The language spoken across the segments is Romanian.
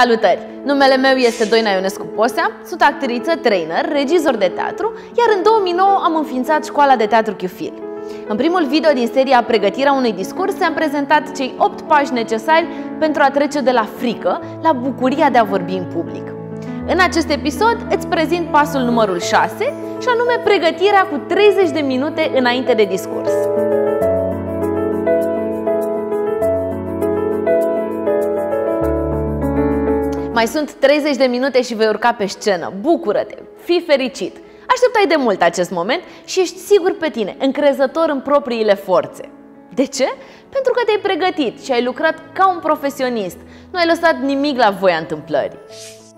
Salutări! Numele meu este Doina Ionescu Posea, sunt actriță, trainer, regizor de teatru, iar în 2009 am înființat școala de teatru Chiufil. În primul video din seria Pregătirea unui discurs am prezentat cei 8 pași necesari pentru a trece de la frică la bucuria de a vorbi în public. În acest episod îți prezint pasul numărul 6 și anume pregătirea cu 30 de minute înainte de discurs. Mai sunt 30 de minute și vei urca pe scenă. Bucură-te! Fii fericit! Așteptai de mult acest moment și ești sigur pe tine, încrezător în propriile forțe. De ce? Pentru că te-ai pregătit și ai lucrat ca un profesionist. Nu ai lăsat nimic la voia întâmplării.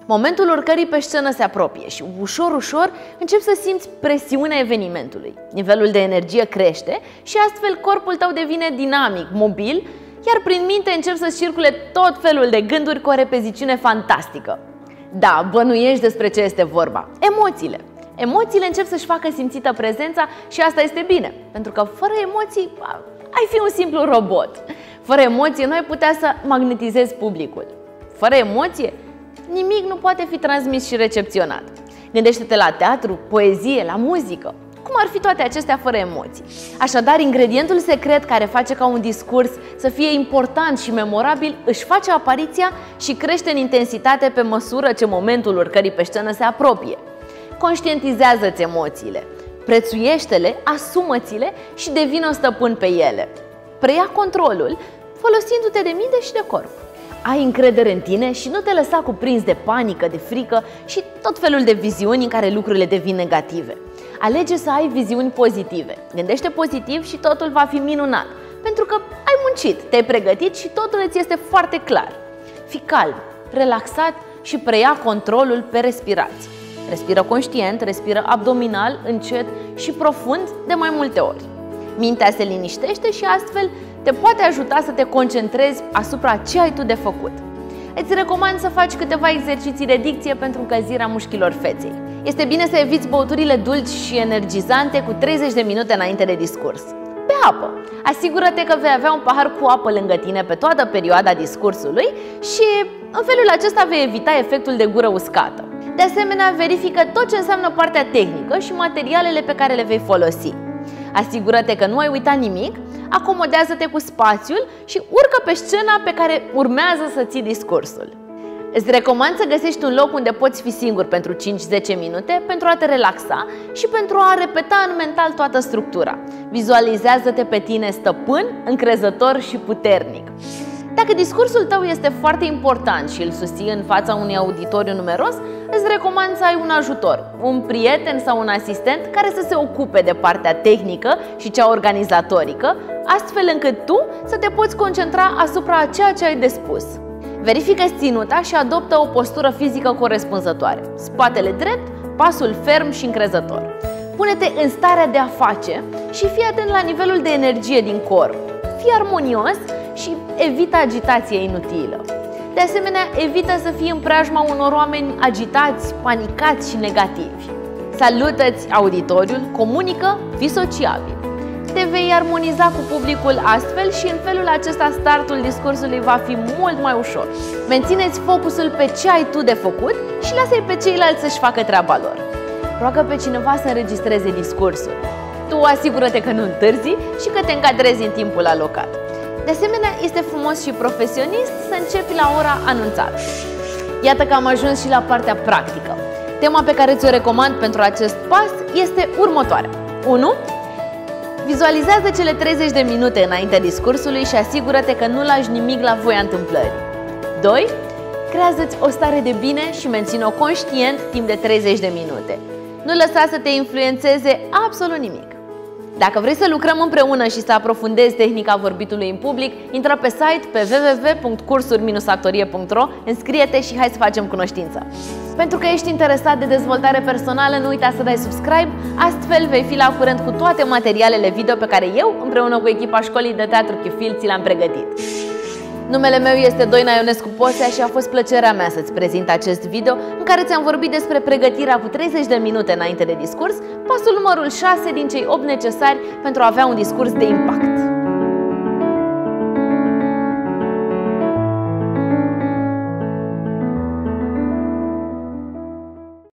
Momentul urcării pe scenă se apropie și ușor, ușor începi să simți presiunea evenimentului. Nivelul de energie crește și astfel corpul tău devine dinamic, mobil iar prin minte încep să circule tot felul de gânduri cu o repeziciune fantastică. Da, bănuiești despre ce este vorba. Emoțiile. Emoțiile încep să-și facă simțită prezența și asta este bine, pentru că fără emoții ai fi un simplu robot. Fără emoție nu ai putea să magnetizezi publicul. Fără emoție, nimic nu poate fi transmis și recepționat. Gândește-te la teatru, poezie, la muzică. Cum ar fi toate acestea fără emoții? Așadar, ingredientul secret care face ca un discurs să fie important și memorabil își face apariția și crește în intensitate pe măsură ce momentul urcării pe scenă se apropie. Conștientizează-ți emoțiile, prețuiește-le, asumă-ți-le și devină stăpân pe ele. Preia controlul folosindu-te de minte și de corp. Ai încredere în tine și nu te lăsa cuprins de panică, de frică și tot felul de viziuni în care lucrurile devin negative. Alege să ai viziuni pozitive. Gândește pozitiv și totul va fi minunat. Pentru că ai muncit, te-ai pregătit și totul îți este foarte clar. Fii calm, relaxat și preia controlul pe respirație. Respiră conștient, respiră abdominal, încet și profund de mai multe ori. Mintea se liniștește și astfel te poate ajuta să te concentrezi asupra ce ai tu de făcut. Îți recomand să faci câteva exerciții de dicție pentru încălzirea mușchilor feței. Este bine să eviți băuturile dulci și energizante cu 30 de minute înainte de discurs. Pe apă. Asigură-te că vei avea un pahar cu apă lângă tine pe toată perioada discursului și în felul acesta vei evita efectul de gură uscată. De asemenea, verifică tot ce înseamnă partea tehnică și materialele pe care le vei folosi. Asigură-te că nu ai uitat nimic, acomodează-te cu spațiul și urcă pe scena pe care urmează să ții discursul. Îți recomand să găsești un loc unde poți fi singur pentru 5-10 minute pentru a te relaxa și pentru a repeta în mental toată structura. Vizualizează-te pe tine stăpân, încrezător și puternic. Dacă discursul tău este foarte important și îl susții în fața unui auditoriu numeros, îți recomand să ai un ajutor, un prieten sau un asistent care să se ocupe de partea tehnică și cea organizatorică, astfel încât tu să te poți concentra asupra ceea ce ai de spus. Verifică ținuta și adoptă o postură fizică corespunzătoare. Spatele drept, pasul ferm și încrezător. Pune-te în starea de a face și fii atent la nivelul de energie din corp. Fii armonios și evită agitația inutilă. De asemenea, evită să fii în preajma unor oameni agitați, panicați și negativi. Salută-ți auditoriul, comunică, fii sociabil te vei armoniza cu publicul astfel și în felul acesta startul discursului va fi mult mai ușor. Mențineți focusul pe ce ai tu de făcut și lasă-i pe ceilalți să-și facă treaba lor. Roagă pe cineva să înregistreze discursul. Tu asigură-te că nu întârzi și că te încadrezi în timpul alocat. De asemenea, este frumos și profesionist să începi la ora anunțată. Iată că am ajuns și la partea practică. Tema pe care ți-o recomand pentru acest pas este următoarea. 1. Vizualizează cele 30 de minute înainte discursului și asigură-te că nu lași nimic la voia întâmplării. 2. Creează-ți o stare de bine și menține-o conștient timp de 30 de minute. Nu lăsa să te influențeze absolut nimic. Dacă vrei să lucrăm împreună și să aprofundezi tehnica vorbitului în public, intră pe site pe www.cursuri-actorie.ro, înscrie-te și hai să facem cunoștință. Pentru că ești interesat de dezvoltare personală, nu uita să dai subscribe, astfel vei fi la curent cu toate materialele video pe care eu, împreună cu echipa școlii de teatru Chifil, ți le-am pregătit. Numele meu este Doina Ionescu Posea și a fost plăcerea mea să-ți prezint acest video în care ți-am vorbit despre pregătirea cu 30 de minute înainte de discurs, pasul numărul 6 din cei 8 necesari pentru a avea un discurs de impact.